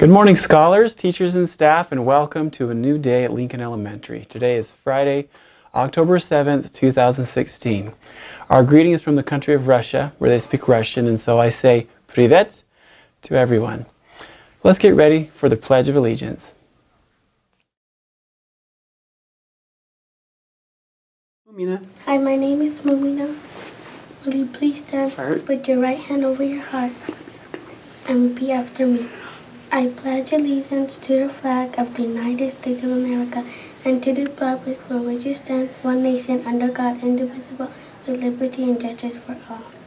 Good morning, scholars, teachers, and staff, and welcome to a new day at Lincoln Elementary. Today is Friday, October 7th, 2016. Our greeting is from the country of Russia, where they speak Russian, and so I say Privet to everyone. Let's get ready for the Pledge of Allegiance. Hi, my name is Mumina. Will you please stand, Start. put your right hand over your heart, and repeat after me. I pledge allegiance to the flag of the United States of America and to the republic for which it stands, one nation under God, indivisible, with liberty and justice for all.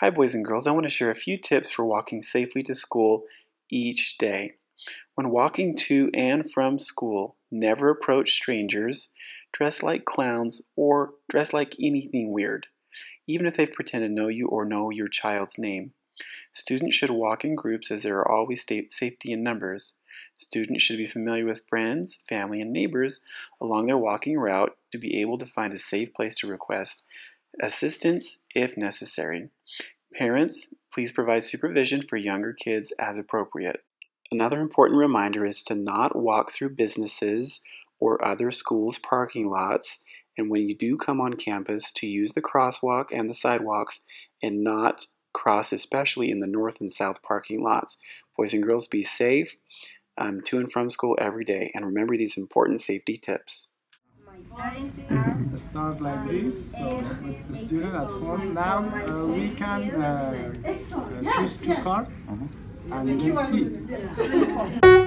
Hi, boys and girls. I want to share a few tips for walking safely to school each day. When walking to and from school, never approach strangers, dress like clowns, or dress like anything weird, even if they've pretended to know you or know your child's name. Students should walk in groups as there are always safety in numbers. Students should be familiar with friends, family, and neighbors along their walking route to be able to find a safe place to request assistance if necessary. Parents, please provide supervision for younger kids as appropriate. Another important reminder is to not walk through businesses or other schools' parking lots, and when you do come on campus, to use the crosswalk and the sidewalks and not cross, especially in the north and south parking lots. Boys and girls, be safe um, to and from school every day, and remember these important safety tips. Start like this. So with the student at home. Now, uh, we can uh, uh, choose two cards and then see.